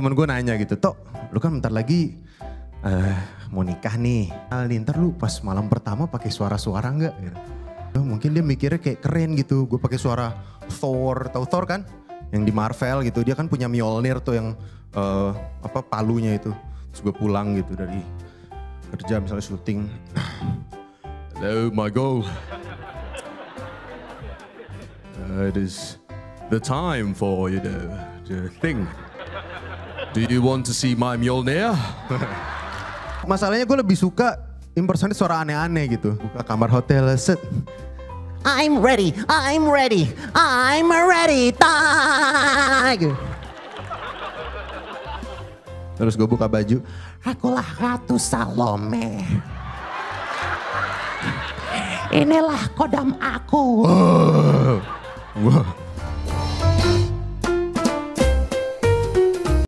temen gue nanya gitu, Tok lu kan bentar lagi eh mau nikah nih. Ali ntar lu pas malam pertama pakai suara-suara nggak? Gitu. Oh, mungkin dia mikirnya kayak keren gitu, gue pakai suara Thor, tahu Thor kan? Yang di Marvel gitu, dia kan punya Mjolnir tuh yang eh, apa palunya itu. Terus gue pulang gitu dari kerja misalnya syuting. Hello my goal. Uh, it is the time for you know the thing. Do you want to see my Mjolnir? Masalahnya gue lebih suka impersonate suara aneh-aneh gitu. Buka kamar hotel set. I'm ready, I'm ready, I'm ready. Tag. Terus gue buka baju. Akulah Ratu Salome. Inilah kodam aku. Wah,